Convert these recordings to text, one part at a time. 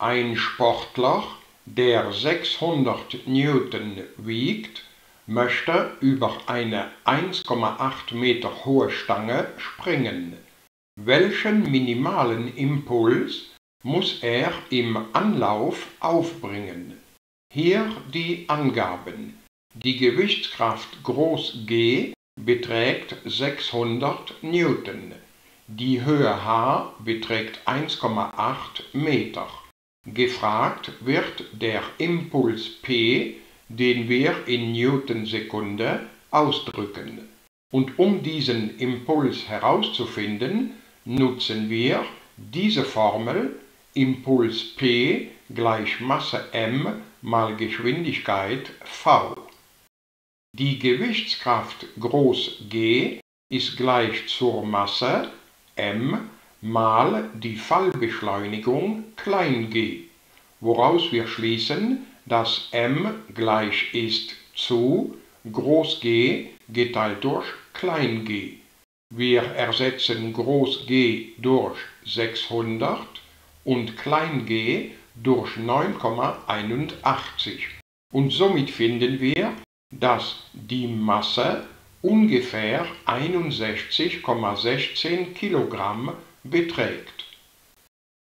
Ein Sportler, der 600 Newton wiegt, möchte über eine 1,8 Meter hohe Stange springen. Welchen minimalen Impuls muss er im Anlauf aufbringen? Hier die Angaben. Die Gewichtskraft Groß G beträgt 600 Newton. Die Höhe h beträgt 1,8 Meter. Gefragt wird der Impuls P, den wir in Newtonsekunde ausdrücken. Und um diesen Impuls herauszufinden, nutzen wir diese Formel Impuls P gleich Masse m mal Geschwindigkeit v. Die Gewichtskraft Groß G ist gleich zur Masse m mal die Fallbeschleunigung g, woraus wir schließen, dass m gleich ist zu Groß G geteilt durch g. Wir ersetzen Groß G durch 600 und g durch 9,81 und somit finden wir, dass die Masse ungefähr 61,16 Kilogramm beträgt.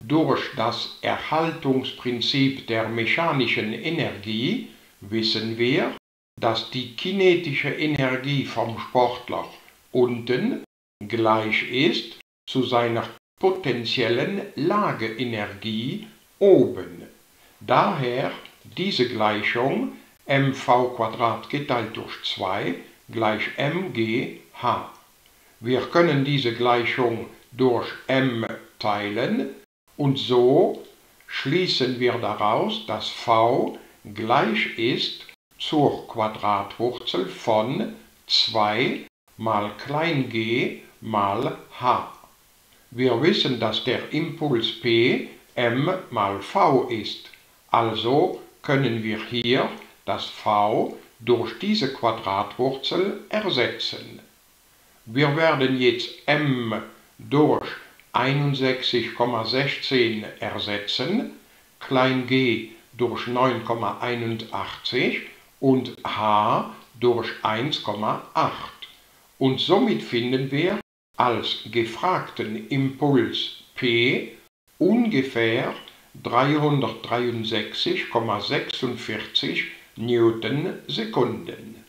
Durch das Erhaltungsprinzip der mechanischen Energie wissen wir, dass die kinetische Energie vom Sportler unten gleich ist zu seiner potenziellen Lageenergie oben. Daher diese Gleichung mv geteilt durch 2 gleich mgh. Wir können diese Gleichung durch m teilen und so schließen wir daraus, dass v gleich ist zur Quadratwurzel von 2 mal klein g mal h. Wir wissen, dass der Impuls P m mal v ist, also können wir hier das v durch diese Quadratwurzel ersetzen. Wir werden jetzt m durch 61,16 ersetzen, klein g durch 9,81 und h durch 1,8. Und somit finden wir als gefragten Impuls P ungefähr 363,46 Newton Sekunden.